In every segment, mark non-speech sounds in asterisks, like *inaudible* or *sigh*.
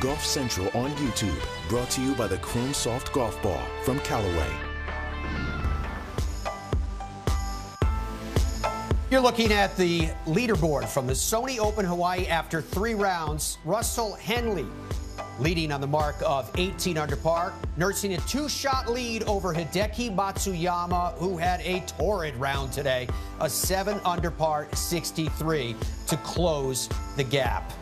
Golf Central on YouTube, brought to you by the Chrome Soft Golf Ball from Callaway. You're looking at the leaderboard from the Sony Open Hawaii after three rounds. Russell Henley leading on the mark of 18 under par, nursing a two-shot lead over Hideki Matsuyama, who had a torrid round today, a seven under par 63 to close the gap.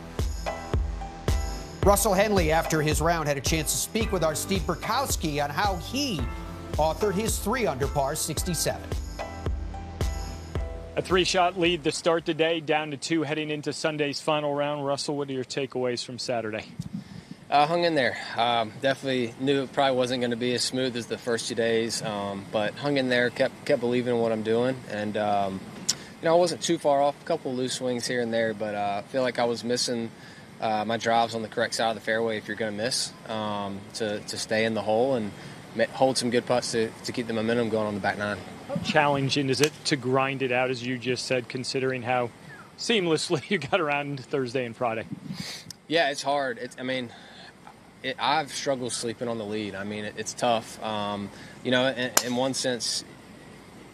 Russell Henley, after his round, had a chance to speak with our Steve Burkowski on how he authored his three under par 67. A three shot lead to start today, down to two heading into Sunday's final round. Russell, what are your takeaways from Saturday? Uh, hung in there. Um, definitely knew it probably wasn't going to be as smooth as the first two days, um, but hung in there. kept kept believing in what I'm doing, and um, you know I wasn't too far off. A couple loose swings here and there, but uh, I feel like I was missing uh, my drives on the correct side of the fairway. If you're going to miss, um, to to stay in the hole and hold some good putts to, to keep the momentum going on the back nine. How challenging is it to grind it out, as you just said, considering how seamlessly *laughs* you got around Thursday and Friday? Yeah, it's hard. It's, I mean, it, I've struggled sleeping on the lead. I mean, it, it's tough. Um, you know, in, in, one sense,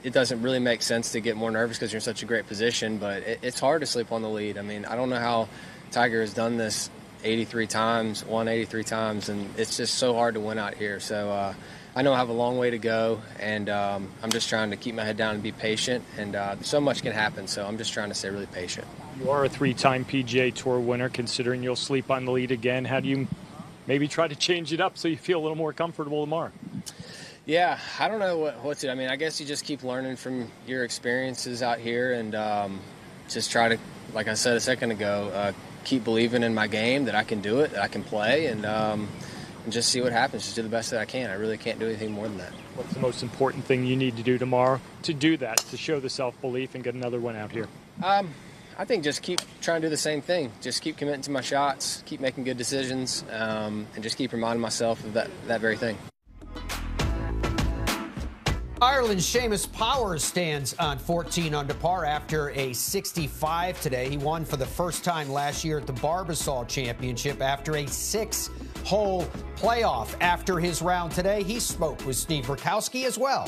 it doesn't really make sense to get more nervous because you're in such a great position, but it, it's hard to sleep on the lead. I mean, I don't know how Tiger has done this 83 times, won 83 times, and it's just so hard to win out here. So uh, I know I have a long way to go, and um, I'm just trying to keep my head down and be patient. And uh, so much can happen, so I'm just trying to stay really patient. You are a three-time PGA Tour winner. Considering you'll sleep on the lead again, how do you maybe try to change it up so you feel a little more comfortable tomorrow. Yeah, I don't know what, what to. I mean, I guess you just keep learning from your experiences out here and um, just try to, like I said a second ago, uh, keep believing in my game that I can do it, that I can play, and, um, and just see what happens. Just do the best that I can. I really can't do anything more than that. What's the most important thing you need to do tomorrow to do that, to show the self belief and get another one out here? Um, I think just keep trying to do the same thing. Just keep committing to my shots, keep making good decisions, um, and just keep reminding myself of that, that very thing. Ireland's Seamus Power stands on 14 under par after a 65 today. He won for the first time last year at the Barbasol Championship after a six hole playoff. After his round today, he spoke with Steve Burkowski as well.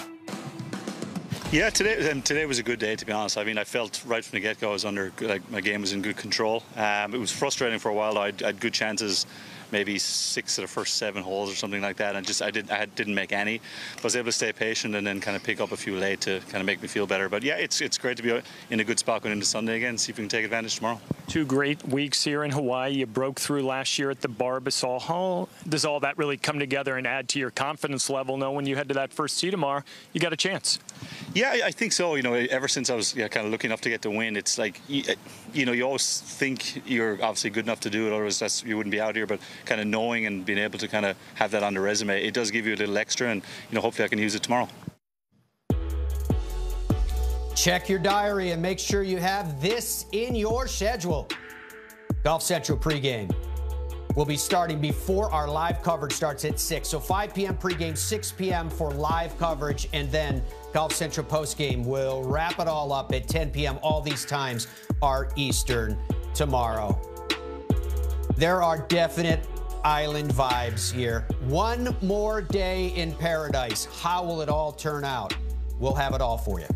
*laughs* Yeah, today and today was a good day to be honest. I mean, I felt right from the get-go I was under like my game was in good control. Um, it was frustrating for a while. I had, I had good chances maybe six of the first seven holes or something like that, and just I didn't I didn't make any. But I was able to stay patient and then kind of pick up a few late to kind of make me feel better. But yeah, it's it's great to be in a good spot going into Sunday again. See if we can take advantage tomorrow. Two great weeks here in Hawaii. You broke through last year at the Barbasol. Hall. does all that really come together and add to your confidence level? Know when you head to that first tee tomorrow, you got a chance. Yeah, I think so. You know, ever since I was yeah, kind of looking up to get the win, it's like you, uh, you know you always think you're obviously good enough to do it, otherwise you wouldn't be out here. But kind of knowing and being able to kind of have that on the resume, it does give you a little extra, and you know hopefully I can use it tomorrow. Check your diary and make sure you have this in your schedule. Golf Central pregame will be starting before our live coverage starts at 6. So 5 p.m. pregame, 6 p.m. for live coverage, and then Golf Central postgame will wrap it all up at 10 p.m. All these times are Eastern tomorrow. There are definite island vibes here. One more day in paradise. How will it all turn out? We'll have it all for you.